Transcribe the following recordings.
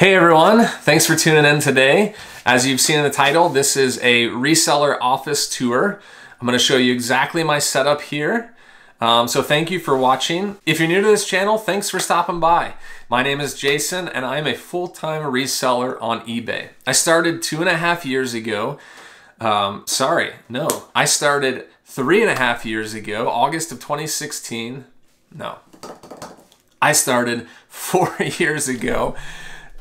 Hey everyone, thanks for tuning in today. As you've seen in the title, this is a reseller office tour. I'm gonna show you exactly my setup here. Um, so thank you for watching. If you're new to this channel, thanks for stopping by. My name is Jason and I'm a full-time reseller on eBay. I started two and a half years ago. Um, sorry, no, I started three and a half years ago, August of 2016. No, I started four years ago,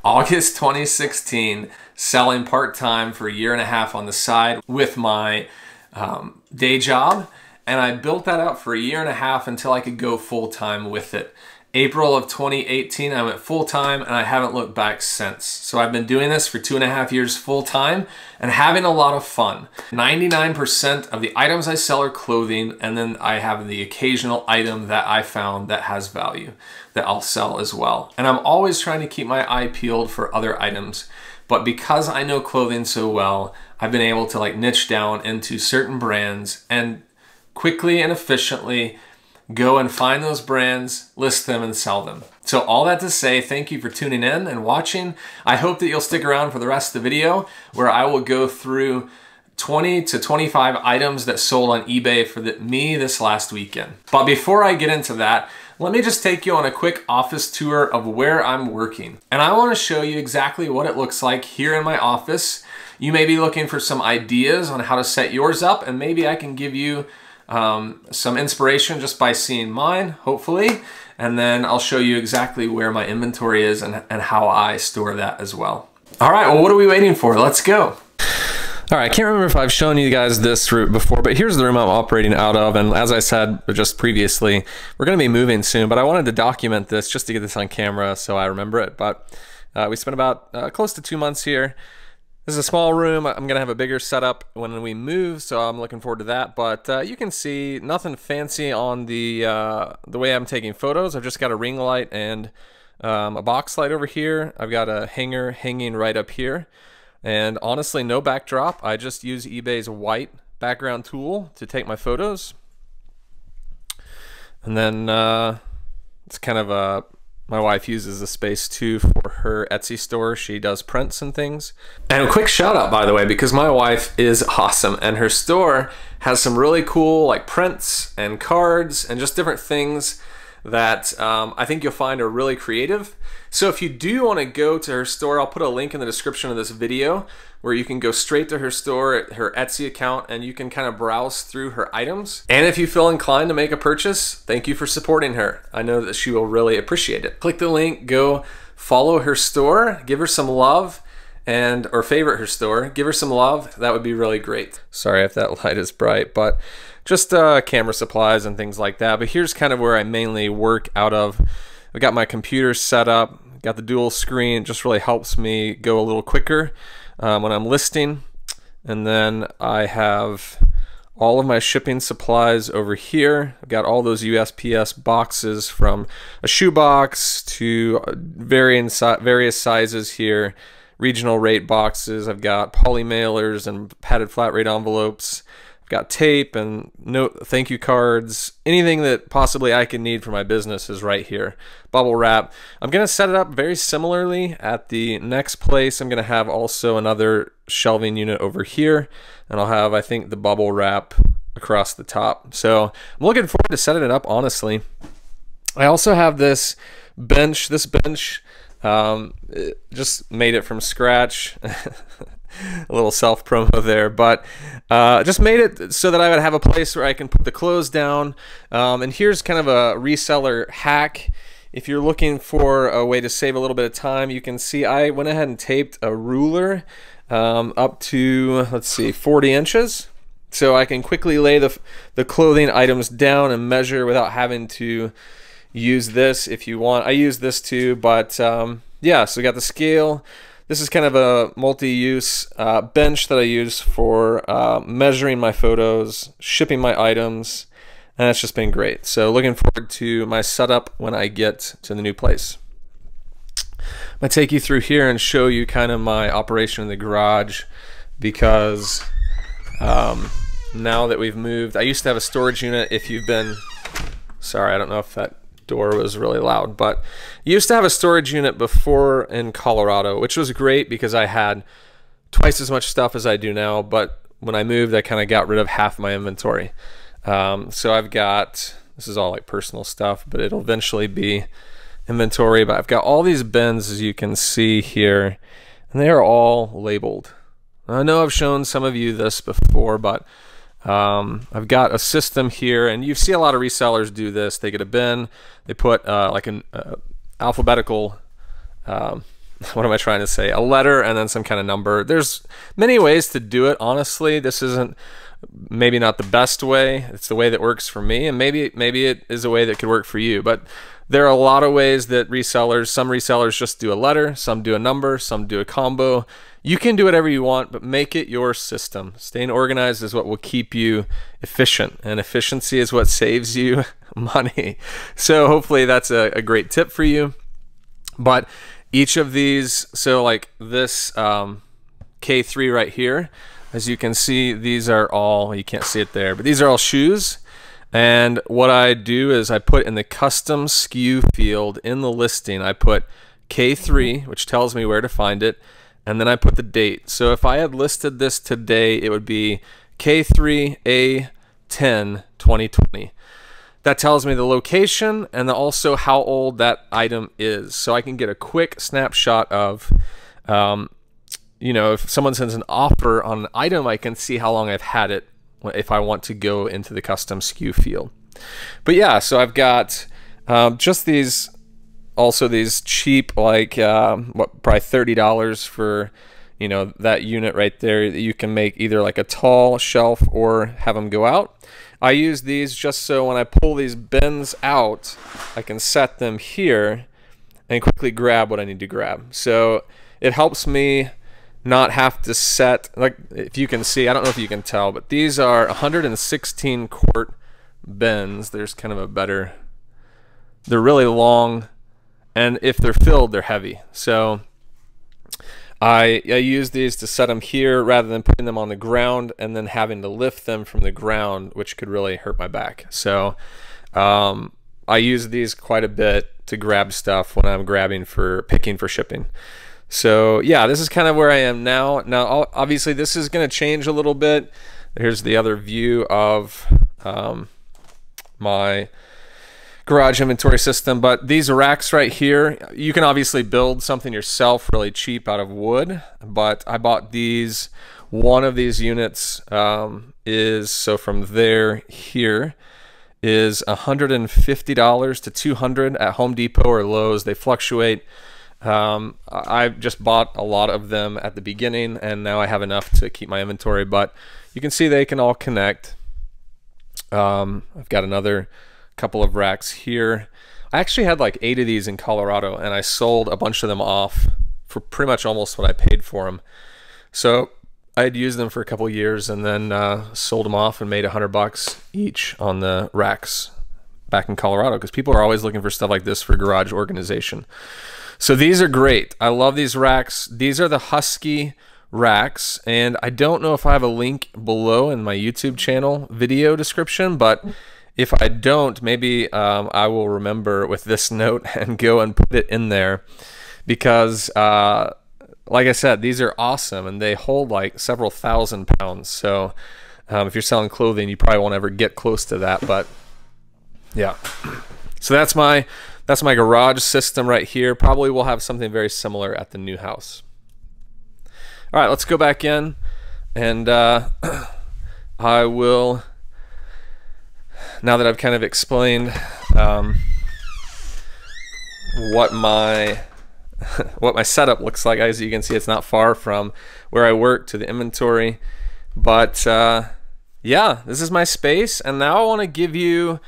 August 2016, selling part-time for a year and a half on the side with my um, day job. And I built that out for a year and a half until I could go full-time with it. April of 2018, I went full time and I haven't looked back since. So I've been doing this for two and a half years full time and having a lot of fun. 99% of the items I sell are clothing and then I have the occasional item that I found that has value that I'll sell as well. And I'm always trying to keep my eye peeled for other items. But because I know clothing so well, I've been able to like niche down into certain brands and quickly and efficiently go and find those brands, list them, and sell them. So all that to say, thank you for tuning in and watching. I hope that you'll stick around for the rest of the video where I will go through 20 to 25 items that sold on eBay for the, me this last weekend. But before I get into that, let me just take you on a quick office tour of where I'm working. And I wanna show you exactly what it looks like here in my office. You may be looking for some ideas on how to set yours up and maybe I can give you um, some inspiration just by seeing mine, hopefully. And then I'll show you exactly where my inventory is and, and how I store that as well. All right, well, what are we waiting for? Let's go. All right, I can't remember if I've shown you guys this route before, but here's the room I'm operating out of. And as I said just previously, we're gonna be moving soon, but I wanted to document this just to get this on camera so I remember it. But uh, we spent about uh, close to two months here. This is a small room. I'm going to have a bigger setup when we move, so I'm looking forward to that. But uh, you can see nothing fancy on the uh, the way I'm taking photos. I've just got a ring light and um, a box light over here. I've got a hanger hanging right up here. And honestly, no backdrop. I just use eBay's white background tool to take my photos. And then uh, it's kind of a my wife uses the space too for her Etsy store. She does prints and things. And a quick shout out, by the way, because my wife is awesome and her store has some really cool like prints and cards and just different things that um, I think you'll find are really creative. So if you do want to go to her store, I'll put a link in the description of this video where you can go straight to her store, her Etsy account, and you can kind of browse through her items. And if you feel inclined to make a purchase, thank you for supporting her. I know that she will really appreciate it. Click the link, go follow her store, give her some love, and or favorite her store, give her some love. That would be really great. Sorry if that light is bright, but just uh, camera supplies and things like that. But here's kind of where I mainly work out of. i've got my computer set up, got the dual screen, just really helps me go a little quicker um, when I'm listing. And then I have all of my shipping supplies over here. I've got all those USPS boxes from a shoebox to varying si various sizes here, regional rate boxes. I've got poly mailers and padded flat rate envelopes got tape and note thank you cards. Anything that possibly i can need for my business is right here. Bubble wrap. I'm going to set it up very similarly at the next place. I'm going to have also another shelving unit over here and i'll have i think the bubble wrap across the top. So i'm looking forward to setting it up honestly. I also have this bench. This bench um, just made it from scratch a little self promo there, but uh, just made it so that I would have a place where I can put the clothes down. Um, and here's kind of a reseller hack. If you're looking for a way to save a little bit of time, you can see I went ahead and taped a ruler um, up to, let's see, 40 inches. So I can quickly lay the, the clothing items down and measure without having to use this if you want. I use this too, but um, yeah, so we got the scale. This is kind of a multi-use uh, bench that I use for uh, measuring my photos, shipping my items, and it's just been great. So looking forward to my setup when I get to the new place. I'm gonna take you through here and show you kind of my operation in the garage because um, now that we've moved, I used to have a storage unit. If you've been, sorry, I don't know if that door was really loud. But used to have a storage unit before in Colorado, which was great because I had twice as much stuff as I do now. But when I moved, I kind of got rid of half my inventory. Um, so I've got this is all like personal stuff, but it'll eventually be inventory. But I've got all these bins as you can see here, and they are all labeled. I know I've shown some of you this before, but um, I've got a system here, and you see a lot of resellers do this. They get a bin, they put uh, like an uh, alphabetical, um, what am I trying to say? A letter and then some kind of number. There's many ways to do it. Honestly, this isn't maybe not the best way. It's the way that works for me, and maybe maybe it is a way that could work for you. But there are a lot of ways that resellers. Some resellers just do a letter, some do a number, some do a combo. You can do whatever you want, but make it your system. Staying organized is what will keep you efficient, and efficiency is what saves you money. So, hopefully, that's a, a great tip for you. But each of these, so like this um, K3 right here, as you can see, these are all, you can't see it there, but these are all shoes. And what I do is I put in the custom SKU field in the listing, I put K3, which tells me where to find it and then I put the date. So if I had listed this today, it would be K3A10 2020. That tells me the location and also how old that item is. So I can get a quick snapshot of, um, you know, if someone sends an offer on an item, I can see how long I've had it if I want to go into the custom SKU field. But yeah, so I've got um, just these also these cheap like uh, what probably thirty dollars for you know that unit right there that you can make either like a tall shelf or have them go out. I use these just so when I pull these bins out, I can set them here and quickly grab what I need to grab. So it helps me not have to set like if you can see, I don't know if you can tell, but these are 116 quart bins. There's kind of a better they're really long and if they're filled, they're heavy. So I, I use these to set them here rather than putting them on the ground and then having to lift them from the ground, which could really hurt my back. So um, I use these quite a bit to grab stuff when I'm grabbing for picking for shipping. So yeah, this is kind of where I am now. Now, obviously, this is going to change a little bit. Here's the other view of um, my garage inventory system. But these racks right here, you can obviously build something yourself really cheap out of wood. But I bought these. One of these units um, is so from there here is $150 to 200 at Home Depot or Lowe's. They fluctuate. Um, I just bought a lot of them at the beginning, and now I have enough to keep my inventory. But you can see they can all connect. Um, I've got another couple of racks here. I actually had like eight of these in Colorado, and I sold a bunch of them off for pretty much almost what I paid for them. So I had used them for a couple years, and then uh, sold them off and made a hundred bucks each on the racks back in Colorado because people are always looking for stuff like this for garage organization. So these are great. I love these racks. These are the Husky racks, and I don't know if I have a link below in my YouTube channel video description, but if I don't, maybe um, I will remember with this note and go and put it in there because, uh, like I said, these are awesome and they hold like several thousand pounds. So um, if you're selling clothing, you probably won't ever get close to that. But yeah, so that's my that's my garage system right here. Probably will have something very similar at the new house. All right, let's go back in and uh, I will now that I've kind of explained um, what my what my setup looks like, as you can see, it's not far from where I work to the inventory. But uh, yeah, this is my space, and now I want to give you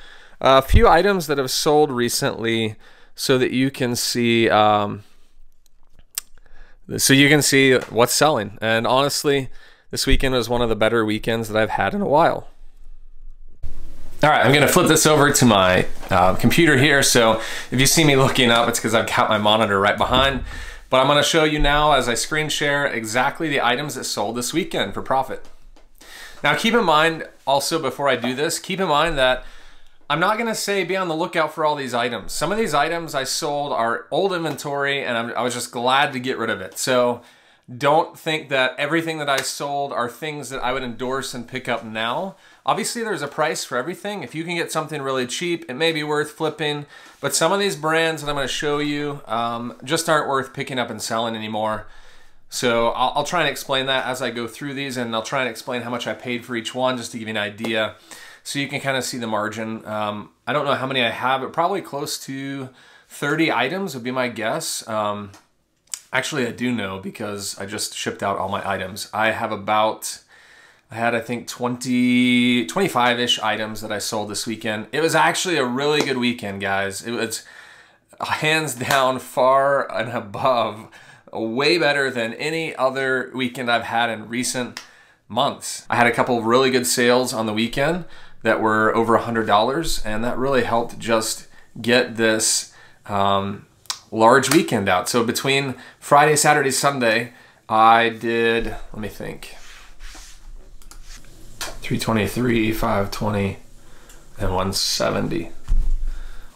a few items that have sold recently, so that you can see. Um, so you can see what's selling. And honestly, this weekend was one of the better weekends that I've had in a while. All right, I'm gonna flip this over to my uh, computer here. So if you see me looking up, it's because I've got my monitor right behind. But I'm gonna show you now as I screen share exactly the items that sold this weekend for profit. Now keep in mind also before I do this, keep in mind that I'm not gonna say be on the lookout for all these items. Some of these items I sold are old inventory and I'm, I was just glad to get rid of it. So don't think that everything that I sold are things that I would endorse and pick up now. Obviously there's a price for everything. If you can get something really cheap, it may be worth flipping, but some of these brands that I'm gonna show you um, just aren't worth picking up and selling anymore. So I'll, I'll, try and explain that as I go through these and I'll try and explain how much I paid for each one just to give you an idea so you can kind of see the margin. Um, I don't know how many I have, but probably close to 30 items would be my guess. Um, actually, I do know because I just shipped out all my items. I have about, I had I think 20, 25-ish items that I sold this weekend. It was actually a really good weekend, guys. It was hands down far and above way better than any other weekend I've had in recent months. I had a couple of really good sales on the weekend that were over a $100 and that really helped just get this um, large weekend out. So between Friday, Saturday, Sunday, I did, let me think, 323, 520, and 170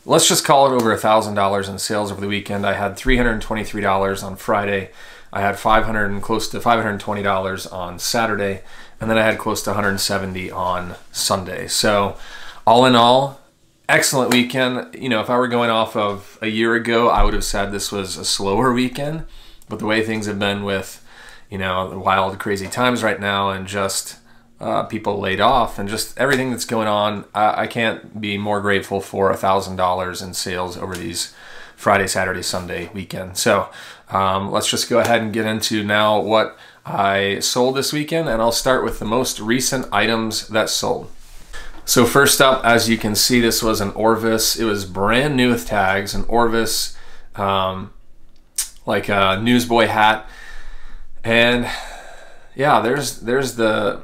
let's just call it over a thousand dollars in sales over the weekend. I had three hundred and twenty-three dollars on Friday. I had five hundred and close to five hundred and twenty dollars on Saturday, and then I had close to one hundred and seventy on Sunday. So, all in all, excellent weekend. You know, if I were going off of a year ago, I would have said this was a slower weekend. But the way things have been with, you know, the wild, crazy times right now, and just uh, people laid off and just everything that's going on. I, I can't be more grateful for a thousand dollars in sales over these Friday, Saturday, Sunday weekend. So um, let's just go ahead and get into now what I sold this weekend, and I'll start with the most recent items that sold. So first up, as you can see, this was an Orvis. It was brand new with tags, an Orvis, um, like a newsboy hat, and yeah, there's there's the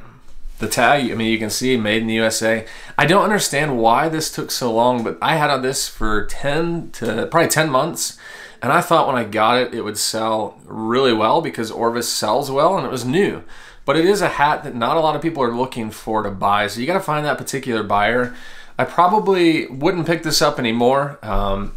the tag, I mean, you can see made in the USA. I don't understand why this took so long, but I had on this for 10 to probably 10 months. And I thought when I got it, it would sell really well because Orvis sells well and it was new. But it is a hat that not a lot of people are looking for to buy. So you got to find that particular buyer. I probably wouldn't pick this up anymore. Um,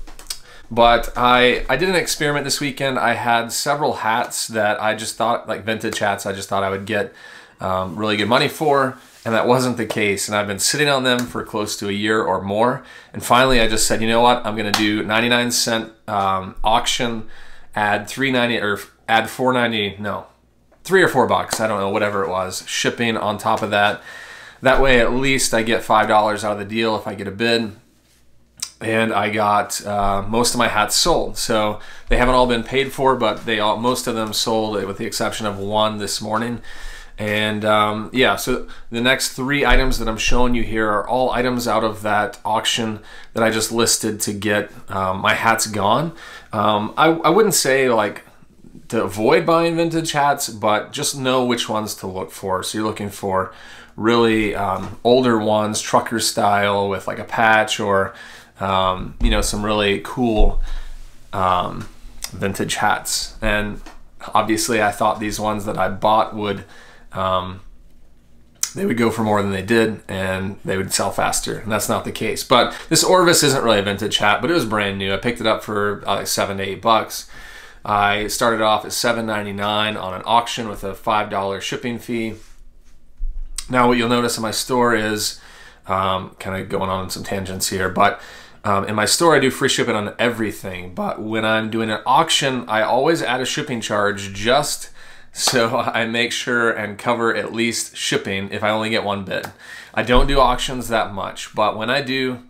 but I, I did an experiment this weekend. I had several hats that I just thought, like vintage hats, I just thought I would get um, really good money for, and that wasn't the case. And I've been sitting on them for close to a year or more. And finally, I just said, you know what? I'm going to do 99 cent um, auction, add 390 or add 490. No, three or four bucks. I don't know, whatever it was. Shipping on top of that. That way, at least I get five dollars out of the deal if I get a bid. And I got uh, most of my hats sold. So they haven't all been paid for, but they all most of them sold, with the exception of one this morning. And um, yeah, so the next three items that I'm showing you here are all items out of that auction that I just listed to get um, my hats gone. Um, I, I wouldn't say like to avoid buying vintage hats, but just know which ones to look for. So you're looking for really um, older ones, trucker style with like a patch or, um, you know, some really cool um, vintage hats. And obviously I thought these ones that I bought would um, they would go for more than they did and they would sell faster. And that's not the case. But this Orvis isn't really a vintage hat, but it was brand new. I picked it up for uh, like seven to eight bucks. I started off at $7.99 on an auction with a $5 shipping fee. Now, what you'll notice in my store is um, kind of going on some tangents here, but um, in my store, I do free shipping on everything. But when I'm doing an auction, I always add a shipping charge just so I make sure and cover at least shipping if I only get one bid. I don't do auctions that much, but when I do,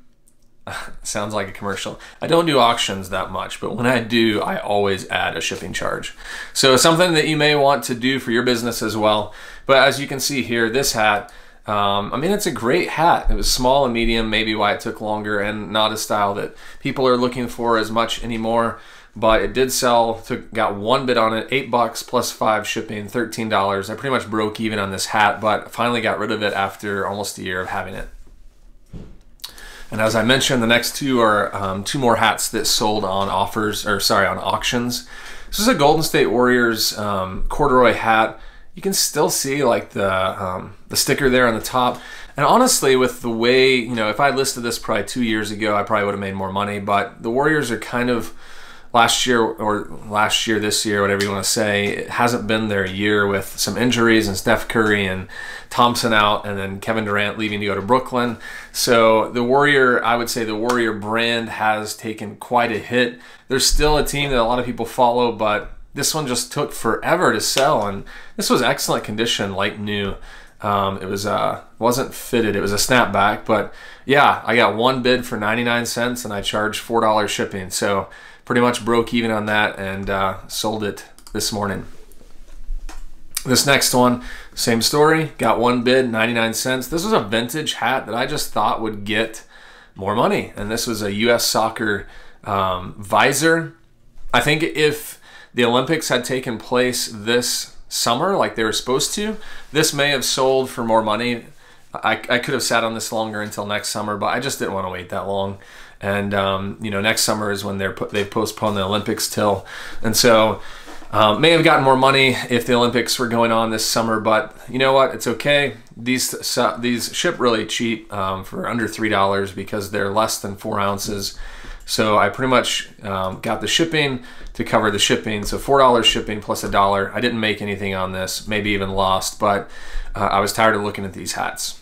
sounds like a commercial. I don't do auctions that much, but when I do, I always add a shipping charge. So something that you may want to do for your business as well. But as you can see here, this hat, um, I mean, it's a great hat. It was small and medium, maybe why it took longer and not a style that people are looking for as much anymore but it did sell. Took got one bid on it, eight bucks plus five shipping, thirteen dollars. I pretty much broke even on this hat, but finally got rid of it after almost a year of having it. And as I mentioned, the next two are um, two more hats that sold on offers, or sorry, on auctions. This is a Golden State Warriors um, corduroy hat. you can still see like the um, the sticker there on the top. And honestly, with the way you know, if I listed this probably two years ago, I probably would have made more money. But the Warriors are kind of last year or last year, this year, whatever you want to say, it hasn't been their year with some injuries and Steph Curry and Thompson out, and then Kevin Durant leaving to go to Brooklyn. So the Warrior, I would say the Warrior brand has taken quite a hit. There's still a team that a lot of people follow, but this one just took forever to sell, and this was excellent condition, like new. Um, it was uh, wasn't fitted. It was a snapback, but yeah, I got one bid for 99 cents, and I charged four dollars shipping. So pretty much broke even on that and uh, sold it this morning. This next one, same story. Got one bid, 99 cents. This was a vintage hat that I just thought would get more money. And this was a U.S. soccer um, visor. I think if the Olympics had taken place this summer like they were supposed to, this may have sold for more money. I, I could have sat on this longer until next summer, but I just didn't want to wait that long and um, you know next summer is when they're they've postponed the Olympics till, and so um, may have gotten more money if the Olympics were going on this summer, but you know what? It's okay. These these ship really cheap um, for under three dollars because they're less than four ounces. So I pretty much um, got the shipping to cover the shipping. So four dollars shipping plus a dollar. I didn't make anything on this, maybe even lost, but uh, I was tired of looking at these hats.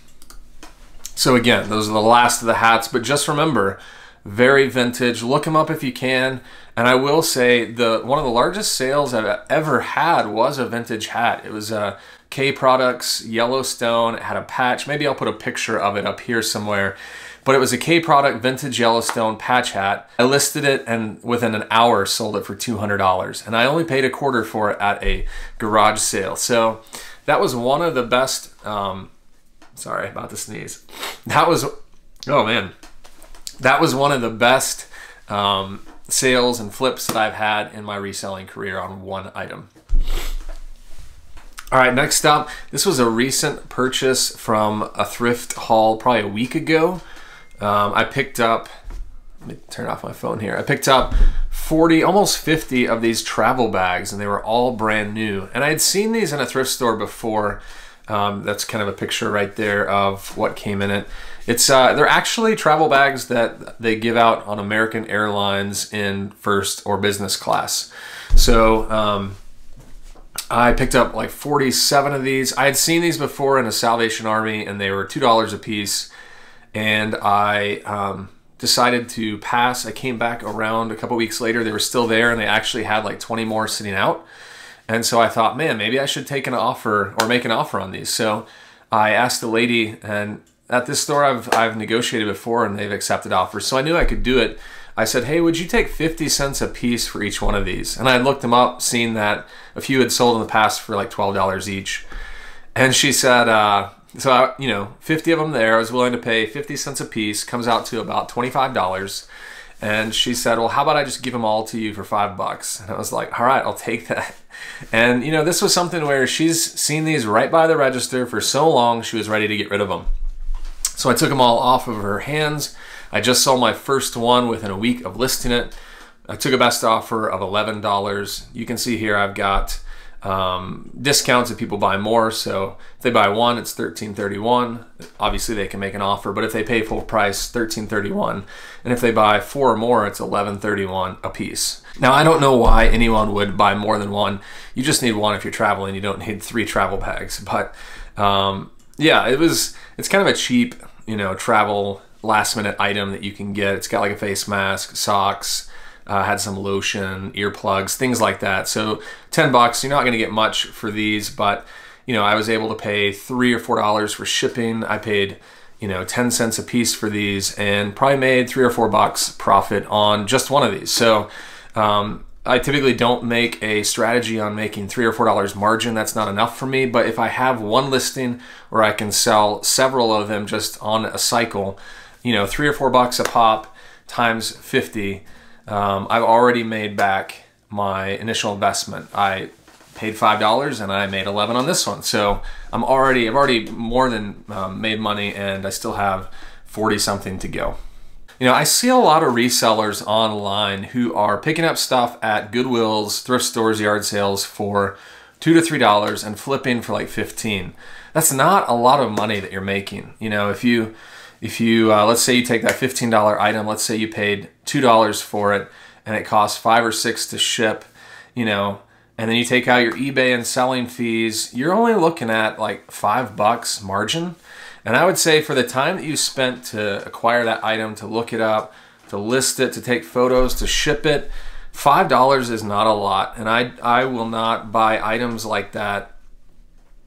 So again, those are the last of the hats. But just remember very vintage. Look them up if you can. And I will say the one of the largest sales I've ever had was a vintage hat. It was a K Products Yellowstone. It had a patch. Maybe I'll put a picture of it up here somewhere. But it was a K Product vintage Yellowstone patch hat. I listed it and within an hour sold it for $200. And I only paid a quarter for it at a garage sale. So that was one of the best. Um, sorry about the sneeze. That was, oh man, that was one of the best um, sales and flips that I've had in my reselling career on one item. All right, next up, this was a recent purchase from a thrift haul probably a week ago. Um, I picked up, let me turn off my phone here. I picked up 40, almost 50 of these travel bags, and they were all brand new. And I had seen these in a thrift store before. Um, that's kind of a picture right there of what came in it. It's uh, they're actually travel bags that they give out on American Airlines in first or business class. So um, I picked up like 47 of these. I had seen these before in a Salvation Army, and they were two dollars a piece. And I um, decided to pass. I came back around a couple weeks later. They were still there, and they actually had like 20 more sitting out. And so I thought, man, maybe I should take an offer or make an offer on these. So I asked the lady, and at this store I've, I've negotiated before and they've accepted offers. So I knew I could do it. I said, hey, would you take 50 cents a piece for each one of these? And I looked them up, seen that a few had sold in the past for like $12 each. And she said, uh, so, I, you know, 50 of them there. I was willing to pay 50 cents a piece, comes out to about $25. And she said, well, how about I just give them all to you for five bucks? And I was like, all right, I'll take that. And, you know, this was something where she's seen these right by the register for so long, she was ready to get rid of them. So I took them all off of her hands. I just sold my first one within a week of listing it. I took a best offer of $11. You can see here I've got um, discounts if people buy more. So if they buy one, it's $13.31. Obviously, they can make an offer, but if they pay full price, $13.31. And if they buy four or more, it's $11.31 a piece. Now, I don't know why anyone would buy more than one. You just need one if you're traveling. You don't need three travel bags. But um, yeah, it was. It's kind of a cheap, you know, travel last minute item that you can get. It's got like a face mask, socks, uh, had some lotion, earplugs, things like that. So 10 bucks, you're not going to get much for these, but you know, I was able to pay three or four dollars for shipping. I paid, you know, 10 cents a piece for these and probably made three or four bucks profit on just one of these. So um, I typically don't make a strategy on making three or four dollars margin. That's not enough for me. But if I have one listing where I can sell several of them just on a cycle, you know, three or four bucks a pop times 50, um, I've already made back my initial investment. I paid five dollars and I made 11 on this one. So I'm already, I've already more than um, made money and I still have 40 something to go. You know, I see a lot of resellers online who are picking up stuff at Goodwills, thrift stores, yard sales for two to three dollars and flipping for like 15 that's not a lot of money that you're making. You know if you if you uh, let's say you take that $15 item let's say you paid two dollars for it and it costs five or six to ship you know and then you take out your ebay and selling fees you're only looking at like five bucks margin and i would say for the time that you spent to acquire that item to look it up to list it to take photos to ship it Five dollars is not a lot, and I I will not buy items like that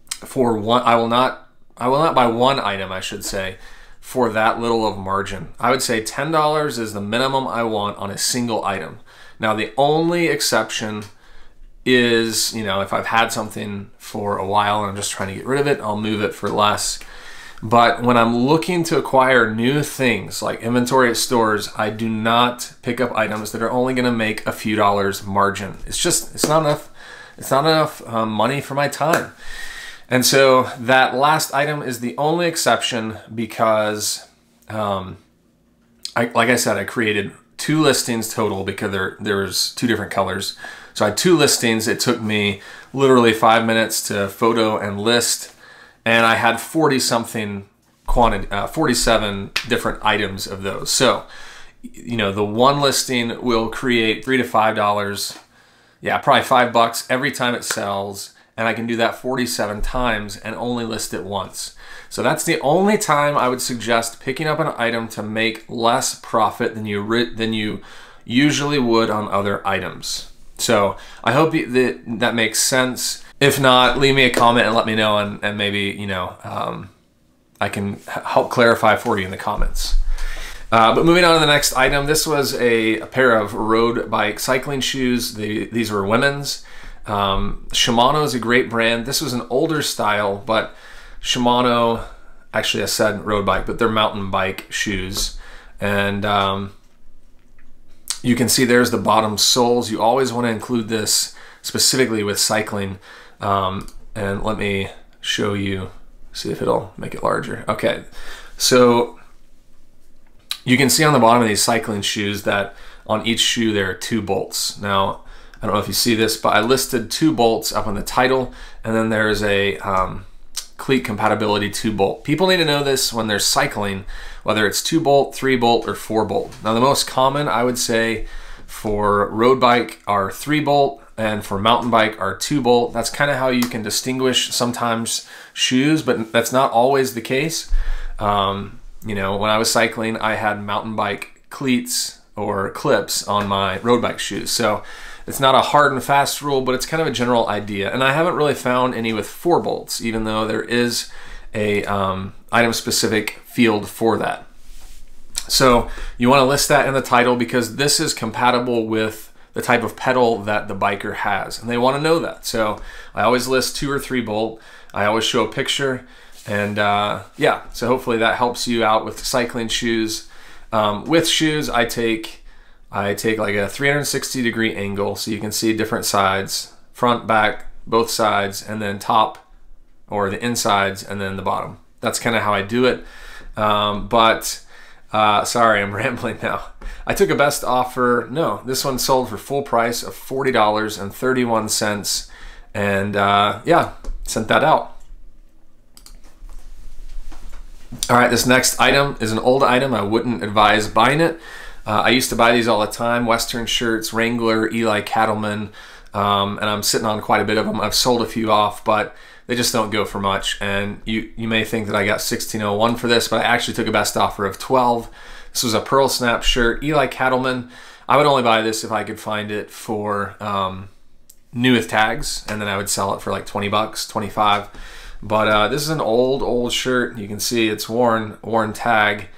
for one. I will not I will not buy one item, I should say, for that little of margin. I would say ten dollars is the minimum I want on a single item. Now the only exception is you know if I've had something for a while and I'm just trying to get rid of it, I'll move it for less. But when I'm looking to acquire new things like inventory at stores, I do not pick up items that are only going to make a few dollars margin. It's just it's not enough. It's not enough um, money for my time. And so that last item is the only exception because, um, I, like I said, I created two listings total because there there's two different colors. So I had two listings. It took me literally five minutes to photo and list and I had 40 something quantity, uh, 47 different items of those. So, you know, the one listing will create three to five dollars. Yeah, probably five bucks every time it sells. And I can do that 47 times and only list it once. So that's the only time I would suggest picking up an item to make less profit than you than you usually would on other items. So I hope that that makes sense. If not, leave me a comment and let me know, and, and maybe, you know, um, I can help clarify for you in the comments. Uh, but moving on to the next item, this was a, a pair of road bike cycling shoes. They, these were women's. Um, Shimano is a great brand. This was an older style, but Shimano, actually I said road bike, but they're mountain bike shoes. And um, you can see there's the bottom soles. You always want to include this specifically with cycling um, and let me show you, see if it'll make it larger. Okay, so you can see on the bottom of these cycling shoes that on each shoe there are two bolts. Now, I don't know if you see this, but I listed two bolts up on the title, and then there's a um, cleat compatibility two bolt. People need to know this when they're cycling, whether it's two bolt, three bolt, or four bolt. Now, the most common I would say for road bike are three bolt, and for mountain bike are two bolt. That's kind of how you can distinguish sometimes shoes, but that's not always the case. Um, you know, when I was cycling, I had mountain bike cleats or clips on my road bike shoes. So it's not a hard and fast rule, but it's kind of a general idea. And I haven't really found any with four bolts, even though there is a um, item specific field for that. So you want to list that in the title because this is compatible with the type of pedal that the biker has. And they want to know that. So I always list two or three bolt. I always show a picture. And uh, yeah, so hopefully that helps you out with cycling shoes. Um, with shoes, I take I take like a 360 degree angle so you can see different sides, front, back, both sides, and then top or the insides and then the bottom. That's kind of how I do it. Um, but uh, sorry, I'm rambling now. I took a best offer. No, this one sold for full price of $40.31. And uh, yeah, sent that out. All right, this next item is an old item. I wouldn't advise buying it. Uh, I used to buy these all the time Western shirts, Wrangler, Ely Cattleman, um, and I'm sitting on quite a bit of them. I've sold a few off, but they just don't go for much. And you, you may think that I got 1601 for this, but I actually took a best offer of 12. This was a Pearl Snap shirt, Ely Cattleman. I would only buy this if I could find it for um, new with tags, and then I would sell it for like 20 bucks, 25. But uh, this is an old, old shirt. You can see it's worn, worn tag.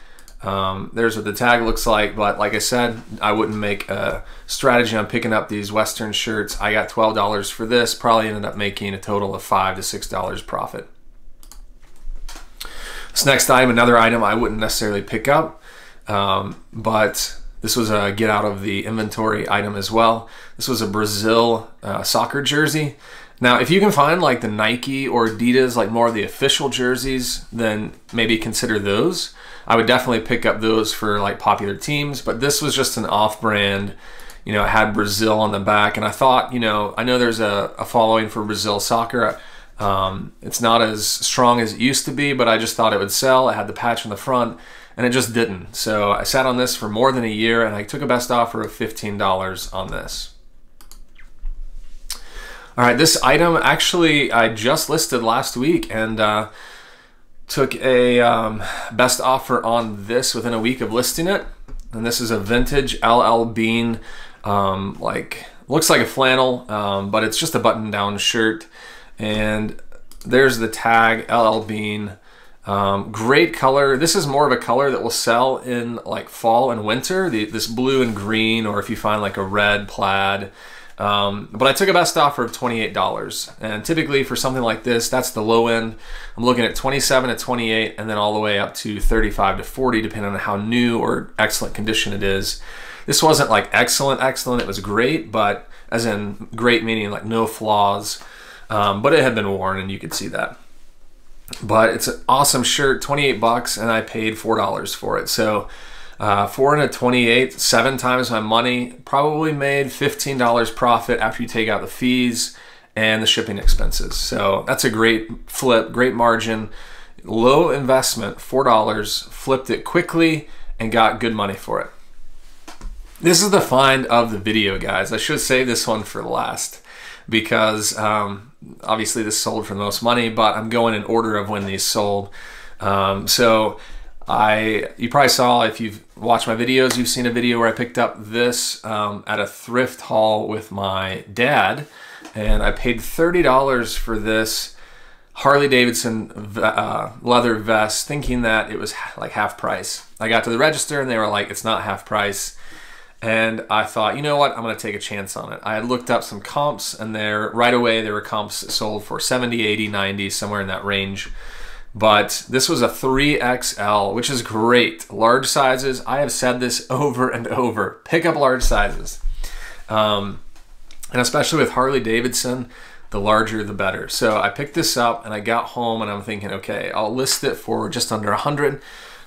Um, there's what the tag looks like, but like I said, I wouldn't make a strategy on picking up these Western shirts. I got $12 for this, probably ended up making a total of 5 to $6 profit. This next item, another item I wouldn't necessarily pick up, um, but this was a get out of the inventory item as well. This was a Brazil uh, soccer jersey. Now, if you can find like the Nike or Adidas, like more of the official jerseys, then maybe consider those. I would definitely pick up those for like popular teams, but this was just an off-brand, you know, it had Brazil on the back. And I thought, you know, I know there's a, a following for Brazil soccer. Um, it's not as strong as it used to be, but I just thought it would sell. It had the patch on the front and it just didn't. So I sat on this for more than a year and I took a best offer of $15 on this. All right, this item actually I just listed last week and uh, took a um, best offer on this within a week of listing it. And this is a vintage LL Bean, um, like looks like a flannel, um, but it's just a button-down shirt. And there's the tag LL Bean. Um, great color. This is more of a color that will sell in like fall and winter. The, this blue and green, or if you find like a red plaid. Um, but I took a best offer of $28. And typically for something like this, that's the low end. I'm looking at 27 to 28 and then all the way up to 35 to 40, depending on how new or excellent condition it is. This wasn't like excellent, excellent. It was great, but as in great meaning like no flaws. Um, but it had been worn and you could see that. But it's an awesome shirt, 28 bucks, and I paid $4 for it. So uh, 428, seven times my money. Probably made $15 profit after you take out the fees and the shipping expenses. So that's a great flip, great margin, low investment, $4, flipped it quickly and got good money for it. This is the find of the video, guys. I should save this one for the last because um, obviously this sold for the most money, but I'm going in order of when these sold. Um, so I you probably saw if you've watched my videos, you've seen a video where I picked up this um, at a thrift haul with my dad, and I paid thirty dollars for this Harley Davidson uh, leather vest, thinking that it was like half price. I got to the register and they were like, "It's not half price." And I thought, you know what, I'm going to take a chance on it. I had looked up some comps, and there right away there were comps sold for 70, 80, 90, somewhere in that range. But this was a 3XL, which is great. Large sizes, I have said this over and over. Pick up large sizes. Um, and especially with Harley Davidson, the larger the better. So I picked this up and I got home and I'm thinking, okay, I'll list it for just under 100,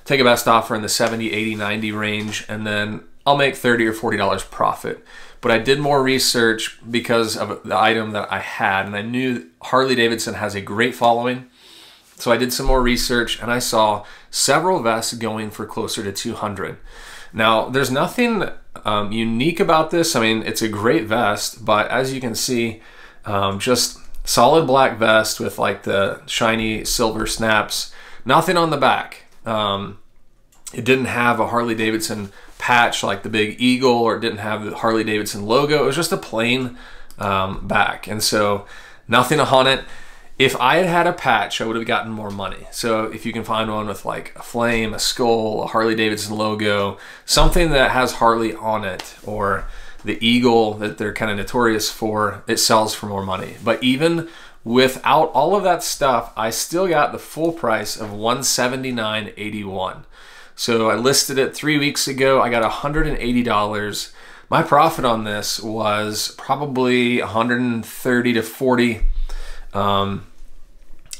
take a best offer in the 70, 80, 90 range, and then I'll make 30 or $40 profit. But I did more research because of the item that I had, and I knew Harley Davidson has a great following. So I did some more research and I saw several vests going for closer to 200. Now, there's nothing um, unique about this. I mean, it's a great vest, but as you can see, um, just solid black vest with like the shiny silver snaps. Nothing on the back. Um, it didn't have a Harley Davidson patch like the big eagle or it didn't have the Harley Davidson logo. It was just a plain um, back. And so nothing on it. If I had had a patch, I would have gotten more money. So if you can find one with like a flame, a skull, a Harley Davidson logo, something that has Harley on it, or the eagle that they're kind of notorious for, it sells for more money. But even without all of that stuff, I still got the full price of 179.81. So I listed it three weeks ago. I got $180. My profit on this was probably 130 to 40. Um,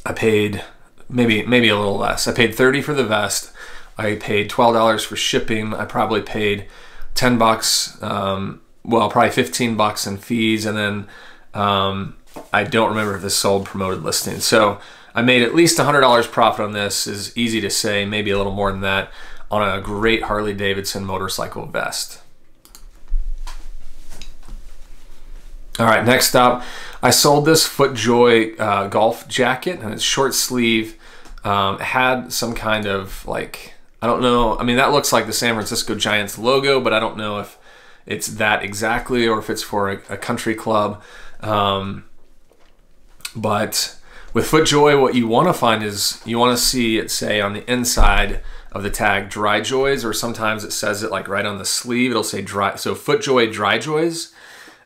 I paid maybe maybe a little less. I paid 30 for the vest. I paid $12 for shipping. I probably paid 10 bucks, um, well, probably 15 bucks in fees. And then um, I don't remember if this sold promoted listing. So I made at least $100 profit on this is easy to say, maybe a little more than that on a great Harley Davidson motorcycle vest. All right, next up, I sold this FootJoy uh, golf jacket and it's short sleeve. Um, had some kind of like, I don't know. I mean, that looks like the San Francisco Giants logo, but I don't know if it's that exactly or if it's for a, a country club. Um, but with FootJoy, what you want to find is you want to see it say on the inside of the tag dry joys, or sometimes it says it like right on the sleeve. It'll say dry. So FootJoy dry joys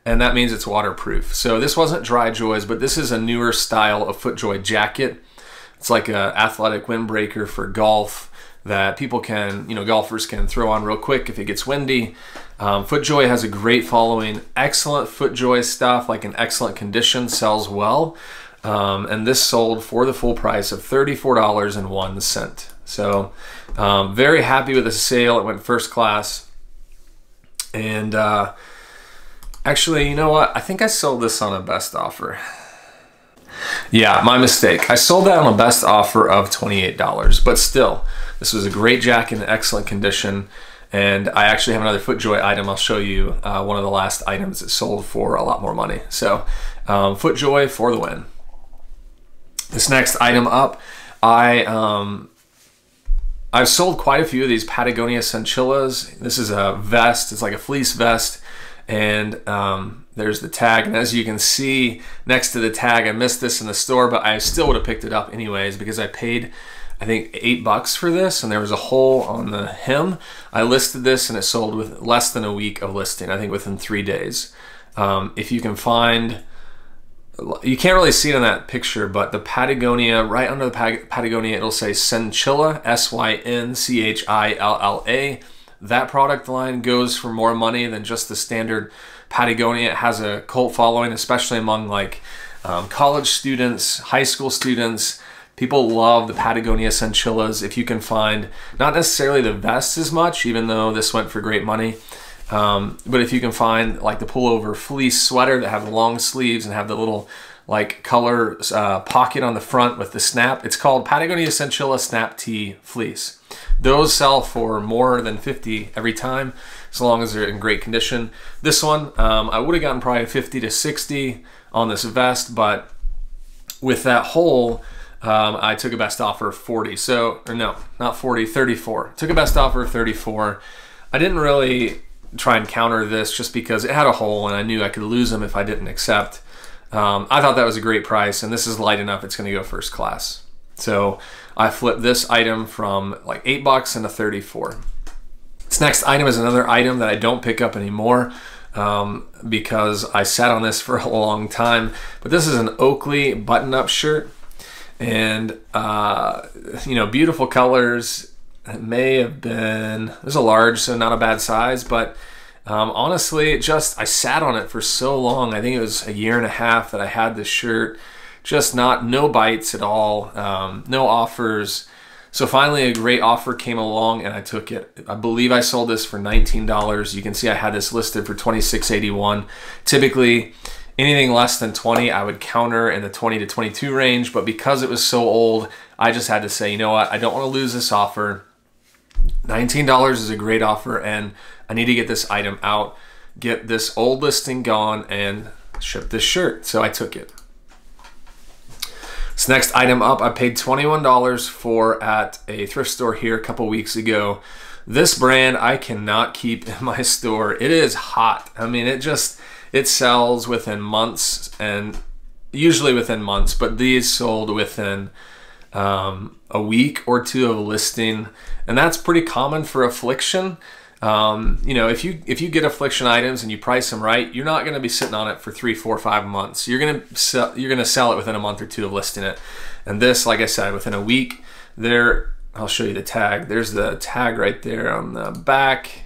and that means it's waterproof. So this wasn't Dry Joys, but this is a newer style of FootJoy jacket. It's like an athletic windbreaker for golf that people can, you know, golfers can throw on real quick if it gets windy. Um, FootJoy has a great following, excellent FootJoy stuff, like in excellent condition, sells well. Um, and this sold for the full price of $34.01. So um, very happy with the sale. It went first class. And uh, Actually, you know what? I think I sold this on a best offer. Yeah, my mistake. I sold that on a best offer of $28, but still, this was a great jacket in excellent condition. And I actually have another FootJoy item. I'll show you uh, one of the last items that sold for a lot more money. So um, FootJoy for the win. This next item up, I um, I've sold quite a few of these Patagonia Synchillas. This is a vest. It's like a fleece vest. And um, there's the tag. And as you can see next to the tag, I missed this in the store, but I still would have picked it up anyways because I paid, I think, eight bucks for this. And there was a hole on the hem. I listed this and it sold with less than a week of listing, I think within three days. Um, if you can find you can't really see it in that picture, but the Patagonia, right under the Patagonia, it'll say Synchilla, S-Y-N-C-H-I-L-L-A. That product line goes for more money than just the standard Patagonia. It has a cult following, especially among like um, college students, high school students. People love the Patagonia Synchillas. If you can find, not necessarily the vest as much, even though this went for great money, um, but if you can find like the pullover fleece sweater that have the long sleeves and have the little like color uh, pocket on the front with the snap, it's called Patagonia Synchilla Snap Tee Fleece. Those sell for more than 50 every time, as long as they're in great condition. This one, um, I would have gotten probably 50 to 60 on this vest, but with that hole, um, I took a best offer of 40. So, or no, not 40, 34. Took a best offer of 34. I didn't really try and counter this just because it had a hole and I knew I could lose them if I didn't accept. Um, I thought that was a great price and this is light enough it's going to go first class. So I flip this item from like 8 bucks into 34. This next item is another item that I don't pick up anymore um, because I sat on this for a long time. But this is an Oakley button-up shirt and uh, you know beautiful colors it may have been, it was a large, so not a bad size, but um, honestly, just, I sat on it for so long. I think it was a year and a half that I had this shirt. Just not, no bites at all, um, no offers. So finally, a great offer came along and I took it. I believe I sold this for $19. You can see I had this listed for $26.81. Typically, anything less than 20, I would counter in the 20 to 22 range. But because it was so old, I just had to say, you know what? I don't want to lose this offer. $19 is a great offer and I need to get this item out, get this old listing gone and ship this shirt. So I took it. This next item up, I paid $21 for at a thrift store here a couple weeks ago. This brand I cannot keep in my store. It is hot. I mean, it just, it sells within months and usually within months, but these sold within um, a week or two of listing, and that's pretty common for affliction. Um, you know, if you if you get affliction items and you price them right, you're not going to be sitting on it for three, four, five months. You're gonna sell, you're gonna sell it within a month or two of listing it. And this, like I said, within a week, there. I'll show you the tag. There's the tag right there on the back.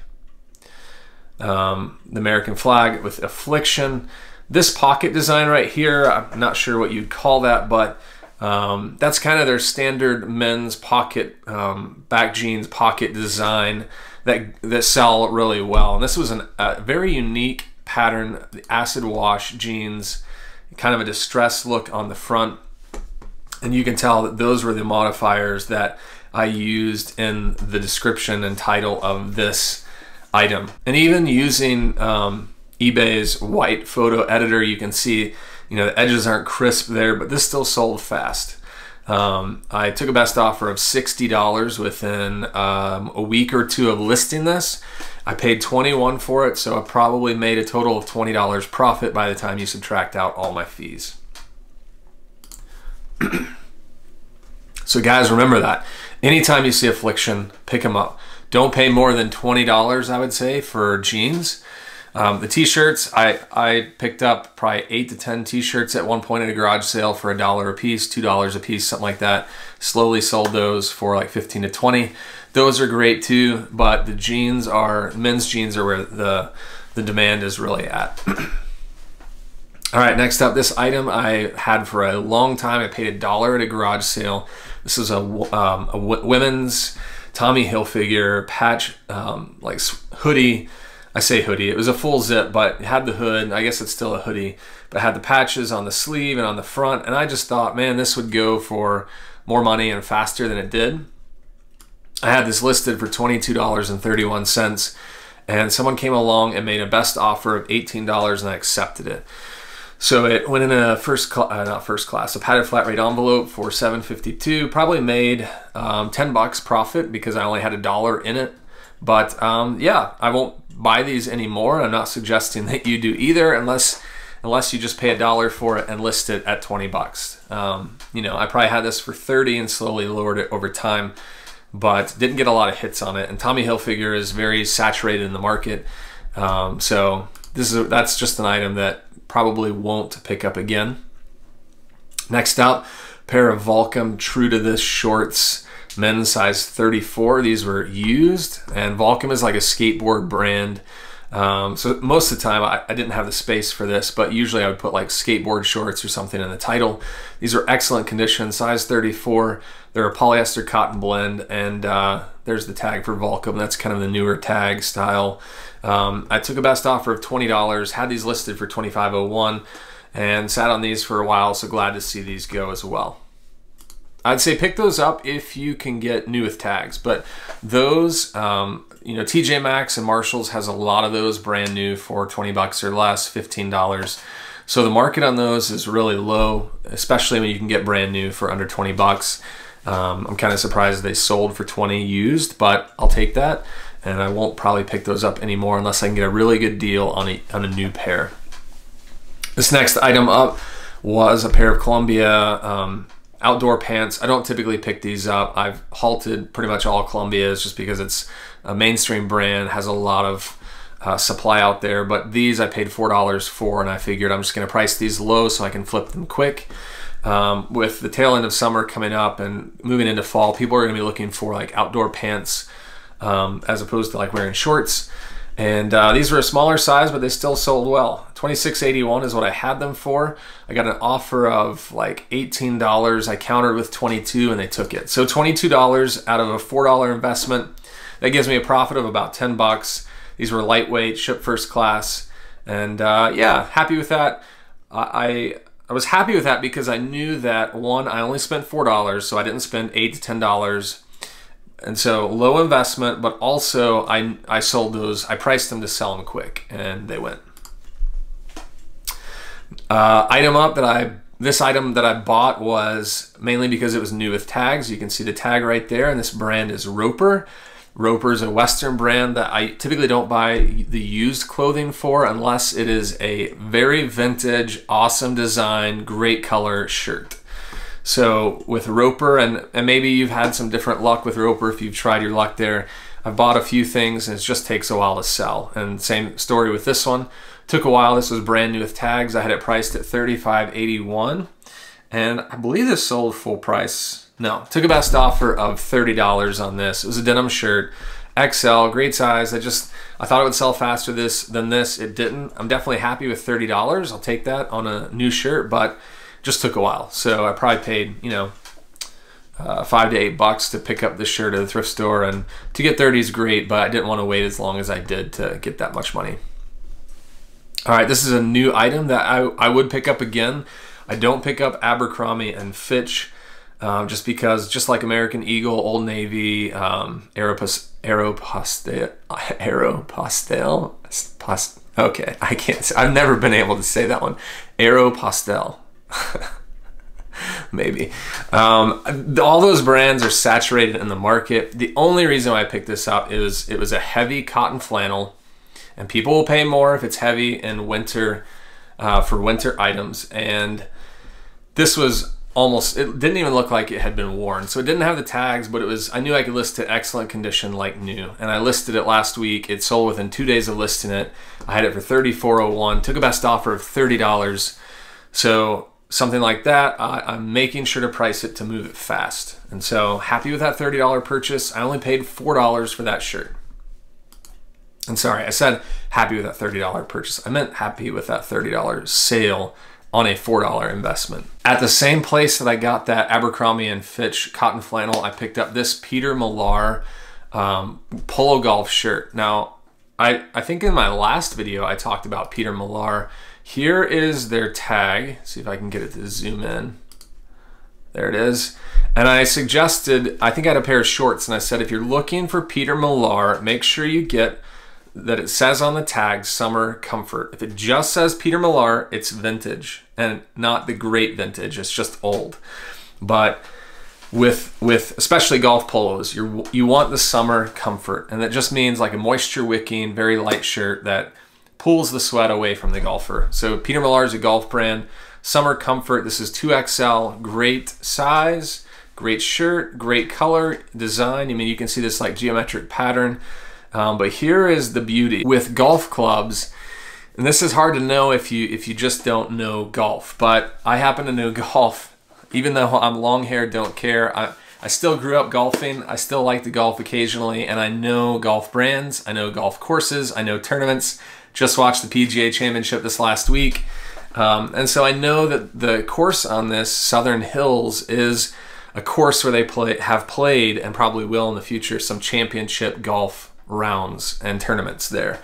Um, the American flag with affliction. This pocket design right here, I'm not sure what you'd call that, but um, that's kind of their standard men's pocket um, back jeans pocket design that that sell really well. And this was an, a very unique pattern, the acid wash jeans, kind of a distressed look on the front. And you can tell that those were the modifiers that I used in the description and title of this item. And even using um, eBay's white photo editor, you can see you know, the edges aren't crisp there, but this still sold fast. Um, I took a best offer of $60 within um, a week or two of listing this. I paid 21 for it, so I probably made a total of $20 profit by the time you subtract out all my fees. so guys, remember that. Anytime you see Affliction, pick them up. Don't pay more than $20, I would say, for jeans. Um, the t-shirts, I, I picked up probably eight to 10 t-shirts at one point at a garage sale for a dollar a piece, $2 a piece, something like that. Slowly sold those for like 15 to 20. Those are great too, but the jeans are, men's jeans are where the, the demand is really at. All right, next up, this item I had for a long time. I paid a dollar at a garage sale. This is a, um, a women's Tommy Hilfiger patch, um, like hoodie I say hoodie. It was a full zip, but had the hood. I guess it's still a hoodie, but had the patches on the sleeve and on the front. And I just thought, man, this would go for more money and faster than it did. I had this listed for $22.31 and someone came along and made a best offer of $18 and I accepted it. So it went in a first, cl- uh, not first class, a padded flat rate envelope for 752. Probably made um, 10 bucks profit because I only had a dollar in it. But um, yeah, I won't buy these anymore. I'm not suggesting that you do either, unless unless you just pay a dollar for it and list it at 20 bucks. Um, you know, I probably had this for 30 and slowly lowered it over time, but didn't get a lot of hits on it. And Tommy Hilfiger is very saturated in the market, um, so this is that's just an item that probably won't pick up again. Next up, pair of Volcom True to This shorts, men's size 34. These were used, and Volcom is like a skateboard brand. Um, so most of the time I, I, didn't have the space for this, but usually I would put like skateboard shorts or something in the title. These are excellent condition, size 34. They're a polyester cotton blend, and uh, there's the tag for Volcom. That's kind of the newer tag style. Um, I took a best offer of $20, had these listed for 25.01, and sat on these for a while. So glad to see these go as well. I'd say pick those up if you can get new with tags, but those um, you know, TJ Maxx and Marshalls has a lot of those brand new for 20 bucks or less, $15. So the market on those is really low, especially when you can get brand new for under 20 bucks. Um, I'm kind of surprised they sold for 20 used, but I'll take that. And I won't probably pick those up anymore unless I can get a really good deal on a, on a new pair. This next item up was a pair of Columbia um, outdoor pants. I don't typically pick these up. I've halted pretty much all Columbias just because it's a mainstream brand, has a lot of uh, supply out there. But these I paid $4 for and I figured I'm just gonna price these low so I can flip them quick. Um, with the tail end of summer coming up and moving into fall, people are gonna be looking for like outdoor pants um, as opposed to like wearing shorts. And uh, these were a smaller size, but they still sold well. 26.81 is what I had them for. I got an offer of like $18. I countered with 22 and they took it. So $22 out of a $4 investment. That gives me a profit of about 10 bucks. These were lightweight, shipped first class. And uh, yeah, happy with that. I, I was happy with that because I knew that one, I only spent $4, so I didn't spend 8 to $10 and so low investment, but also I, I sold those, I priced them to sell them quick and they went. Uh, item up that I, this item that I bought was mainly because it was new with tags. You can see the tag right there and this brand is Roper. Roper is a Western brand that I typically don't buy the used clothing for unless it is a very vintage, awesome design, great color shirt. So with Roper, and, and maybe you've had some different luck with Roper if you've tried your luck there. I've bought a few things and it just takes a while to sell. And same story with this one. Took a while. This was brand new with tags. I had it priced at $35.81. And I believe this sold full price. No, took a best offer of $30 on this. It was a denim shirt. XL, great size. I just, I thought it would sell faster this than this. It didn't. I'm definitely happy with $30. I'll take that on a new shirt, but just took a while. So I probably paid, you know, uh, five to eight bucks to pick up this shirt at the thrift store. And to get 30 is great, but I didn't want to wait as long as I did to get that much money. All right, this is a new item that I, I would pick up again. I don't pick up Abercrombie and Fitch um, just because, just like American Eagle, Old Navy, um, Aeropostale, Aeropostale, Aeropostale, post, okay, I can't, say, I've never been able to say that one. Aeropostale. Maybe. Um, all those brands are saturated in the market. The only reason why I picked this up is it was a heavy cotton flannel, and people will pay more if it's heavy and winter uh, for winter items. And this was almost it didn't even look like it had been worn so it didn't have the tags but it was i knew i could list it excellent condition like new and i listed it last week it sold within two days of listing it i had it for 3401 took a best offer of $30 so something like that, I, am making sure to price it to move it fast. And so happy with that $30 purchase. I only paid $4 for that shirt. And sorry, I said happy with that $30 purchase. I meant happy with that $30 sale on a $4 investment. At the same place that I got that Abercrombie and Fitch cotton flannel, I picked up this Peter Millar um, polo golf shirt. Now, I, I think in my last video I talked about Peter Millar. Here is their tag. See if I can get it to zoom in. There it is. And I suggested, I think I had a pair of shorts, and I said if you're looking for Peter Millar, make sure you get that it says on the tag summer comfort. If it just says Peter Millar, it's vintage and not the great vintage. It's just old. But with with especially golf polos, you you want the summer comfort, and that just means like a moisture wicking, very light shirt that pulls the sweat away from the golfer. So Peter Millar is a golf brand. Summer comfort. This is 2XL, great size, great shirt, great color, design. I mean, you can see this like geometric pattern. Um, but here is the beauty with golf clubs. And this is hard to know if you if you just don't know golf. But I happen to know golf even though I'm long haired, don't care. I, I still grew up golfing. I still like to golf occasionally, and I know golf brands. I know golf courses. I know tournaments. Just watched the PGA Championship this last week. Um, and so I know that the course on this, Southern Hills, is a course where they play have played and probably will in the future some championship golf rounds and tournaments there.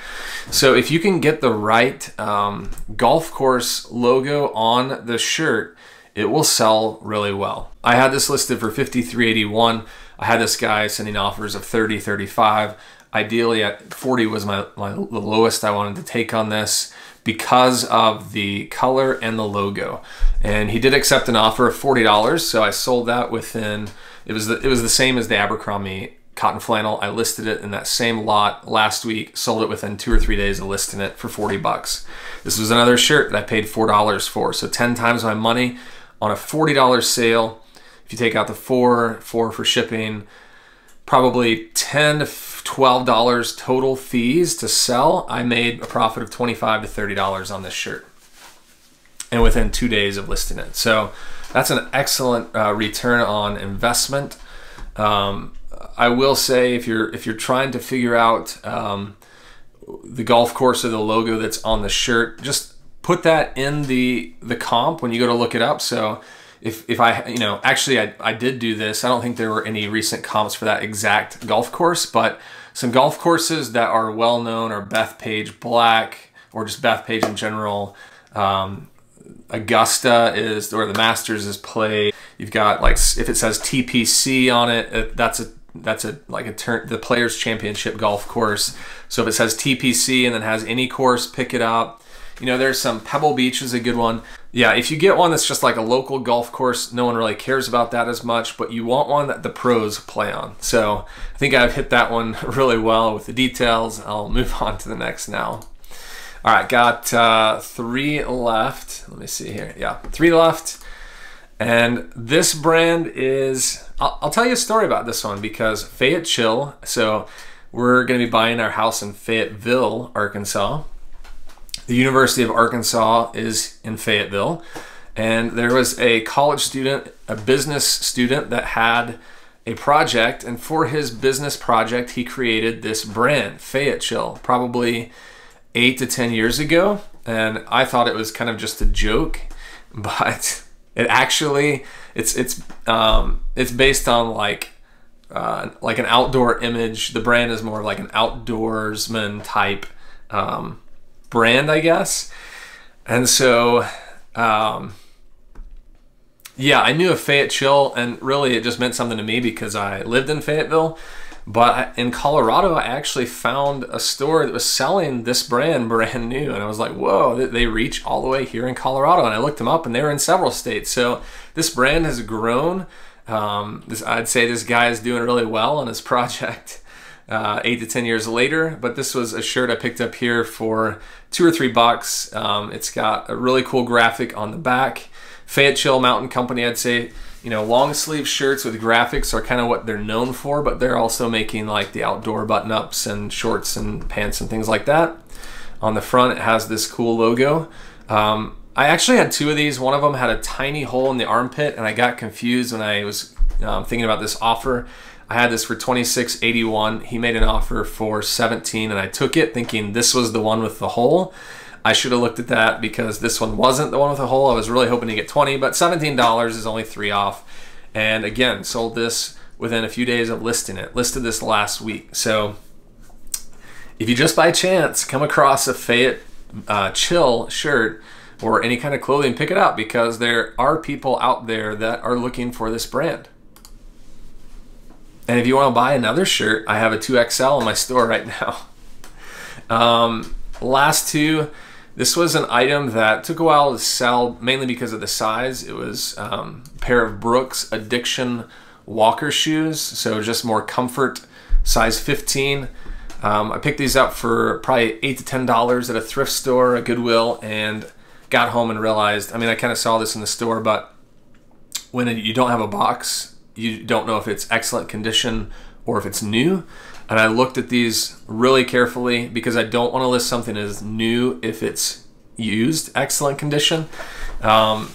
So if you can get the right um, golf course logo on the shirt, it will sell really well. I had this listed for 53.81. I had this guy sending offers of 30, 35. Ideally at 40 was my, my the lowest I wanted to take on this because of the color and the logo. And he did accept an offer of $40, so I sold that within it was the, it was the same as the Abercrombie cotton flannel. I listed it in that same lot last week, sold it within two or three days of listing it for 40 bucks. This was another shirt that I paid $4 for, so 10 times my money on a $40 sale. If you take out the four, four for shipping, probably 10 to $12 total fees to sell. I made a profit of 25 to $30 on this shirt. And within two days of listing it. So that's an excellent uh, return on investment. Um, I will say if you're if you're trying to figure out um, the golf course or the logo that's on the shirt, just put that in the the comp when you go to look it up. So if, if I, you know, actually I, I did do this. I don't think there were any recent comps for that exact golf course, but some golf courses that are well known are Bethpage Black or just Bethpage in general. Um, Augusta is where the Masters is played. You've got like if it says TPC on it, that's a that's a like a turn the Players Championship golf course. So if it says TPC and then has any course, pick it up. You know, there's some Pebble Beach is a good one. Yeah, if you get one that's just like a local golf course, no one really cares about that as much, but you want one that the pros play on. So I think I've hit that one really well with the details. I'll move on to the next now. All right, got uh, three left. Let me see here. Yeah, three left. And this brand is, I'll, I'll tell you a story about this one because Fayette Chill. So we're going to be buying our house in Fayetteville, Arkansas. The University of Arkansas is in Fayetteville. And there was a college student, a business student that had a project. And for his business project, he created this brand, Fayette Chill, probably eight to 10 years ago. And I thought it was kind of just a joke, but it actually, it's, it's, um, it's based on like, uh, like an outdoor image. The brand is more like an outdoorsman type, um, brand, I guess. And so, um, yeah, I knew of Fayette Chill, and really it just meant something to me because I lived in Fayetteville. But in Colorado, I actually found a store that was selling this brand brand new. And I was like, whoa, they reach all the way here in Colorado. And I looked them up and they were in several states. So this brand has grown. Um, this, I'd say this guy is doing really well on his project uh, eight to 10 years later. But this was a shirt I picked up here for two or three bucks. Um, it's got a really cool graphic on the back. Fayette Chill Mountain Company, I'd say, you know, long sleeve shirts with graphics are kind of what they're known for, but they're also making like the outdoor button ups and shorts and pants and things like that. On the front, it has this cool logo. Um, I actually had two of these. One of them had a tiny hole in the armpit, and I got confused when I was um, thinking about this offer. I had this for 26.81. He made an offer for 17 and I took it thinking this was the one with the hole. I should have looked at that because this one wasn't the one with a hole. I was really hoping to get 20, but $17 is only 3 off. And again, sold this within a few days of listing it. Listed this last week. So if you just by chance come across a Fayette uh, Chill shirt or any kind of clothing, pick it up because there are people out there that are looking for this brand. And if you want to buy another shirt, I have a 2XL in my store right now. Um, last two, this was an item that took a while to sell, mainly because of the size. It was um, a pair of Brooks Addiction Walker shoes, so just more comfort, size 15. Um, I picked these up for probably eight to ten dollars at a thrift store, a Goodwill, and got home and realized. I mean, I kind of saw this in the store, but when you don't have a box, you don't know if it's excellent condition or if it's new. And I looked at these really carefully because I don't want to list something as new if it's used, excellent condition. Um,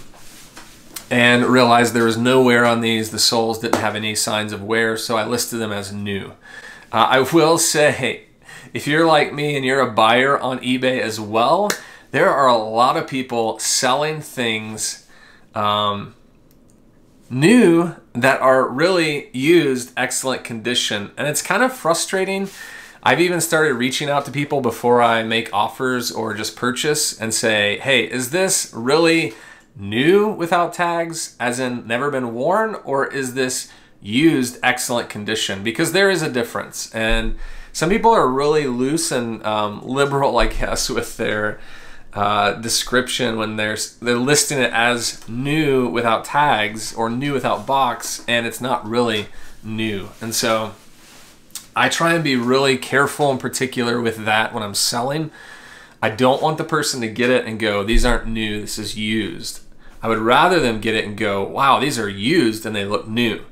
and realized there was no wear on these. The soles didn't have any signs of wear, so I listed them as new. Uh, I will say, if you're like me and you're a buyer on eBay as well, there are a lot of people selling things um, new that are really used excellent condition. And it's kind of frustrating. I've even started reaching out to people before I make offers or just purchase and say, hey, is this really new without tags, as in never been worn, or is this used excellent condition because there is a difference. And some people are really loose and um, liberal, I guess, with their uh, description when they're they're listing it as new without tags or new without box, and it's not really new. And so I try and be really careful and particular with that when I'm selling. I don't want the person to get it and go, these aren't new, this is used. I would rather them get it and go, wow, these are used and they look new.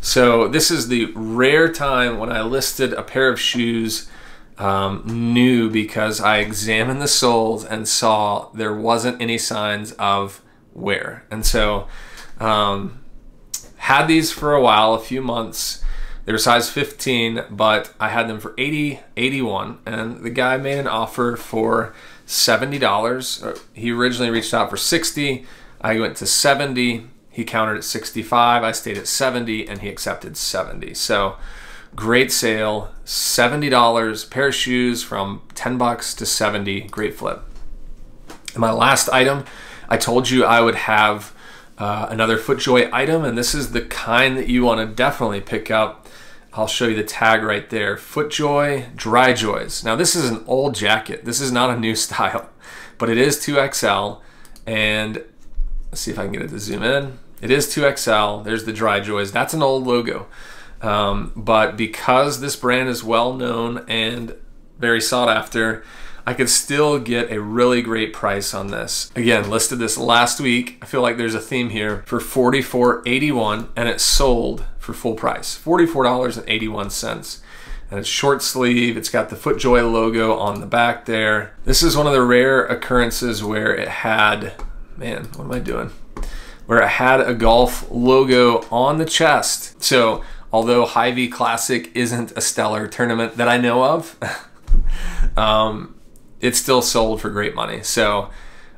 So this is the rare time when I listed a pair of shoes um, new because I examined the soles and saw there wasn't any signs of wear. And so um, had these for a while, a few months. They were size 15, but I had them for 80, 81, and the guy made an offer for $70. He originally reached out for 60. I went to 70 he countered at 65. I stayed at 70 and he accepted 70. So great sale. $70 pair of shoes from 10 bucks to 70. Great flip. And my last item, I told you I would have uh, another FootJoy item, and this is the kind that you want to definitely pick up. I'll show you the tag right there. FootJoy Dry Joys. Now this is an old jacket. This is not a new style, but it is 2XL. And let's see if I can get it to zoom in. It is 2XL. There's the Dry Joys. That's an old logo. Um, but because this brand is well known and very sought after, I could still get a really great price on this. Again, listed this last week. I feel like there's a theme here for $44.81 and it sold for full price, $44.81. And it's short sleeve, it's got the FootJoy logo on the back there. This is one of the rare occurrences where it had, man, what am I doing? where it had a golf logo on the chest. So although Hy-Vee Classic isn't a stellar tournament that I know of, um, it still sold for great money. So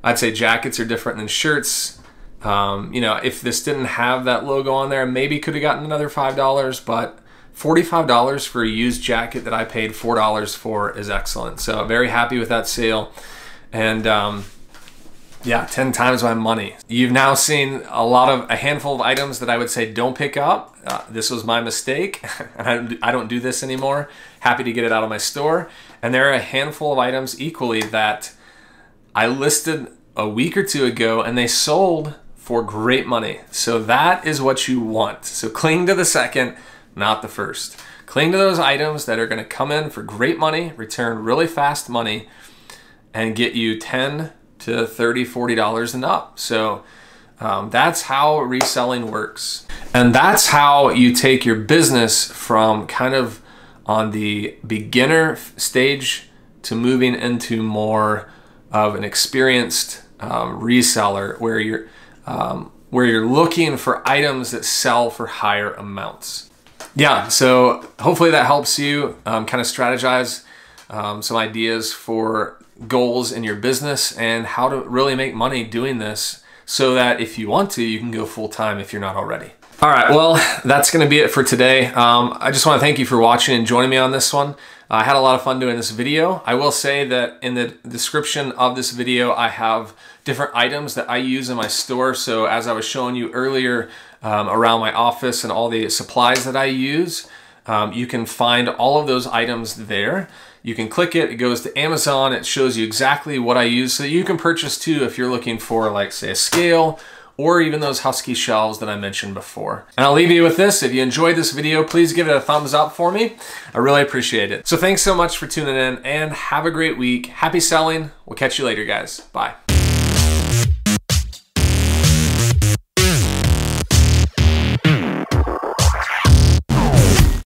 I'd say jackets are different than shirts. Um, you know, if this didn't have that logo on there, maybe could have gotten another $5, but $45 for a used jacket that I paid $4 for is excellent. So very happy with that sale. And um, yeah, 10 times my money. You've now seen a lot of, a handful of items that I would say don't pick up. Uh, this was my mistake. and I, I don't do this anymore. Happy to get it out of my store. And there are a handful of items equally that I listed a week or two ago and they sold for great money. So that is what you want. So cling to the second, not the first. Cling to those items that are going to come in for great money, return really fast money, and get you 10 to 30 $40 and up. So um, that's how reselling works. And that's how you take your business from kind of on the beginner stage to moving into more of an experienced um, reseller where you're um, where you're looking for items that sell for higher amounts. Yeah, so hopefully that helps you um, kind of strategize um, some ideas for goals in your business and how to really make money doing this so that if you want to, you can go full time if you're not already. All right, well, that's going to be it for today. Um, I just want to thank you for watching and joining me on this one. I had a lot of fun doing this video. I will say that in the description of this video, I have different items that I use in my store. So as I was showing you earlier um, around my office and all the supplies that I use, um, you can find all of those items there. You can click it, it goes to Amazon, it shows you exactly what I use so you can purchase too if you're looking for like say a scale or even those Husky shelves that I mentioned before. And I'll leave you with this. If you enjoyed this video, please give it a thumbs up for me. I really appreciate it. So thanks so much for tuning in and have a great week. Happy selling. We'll catch you later, guys. Bye.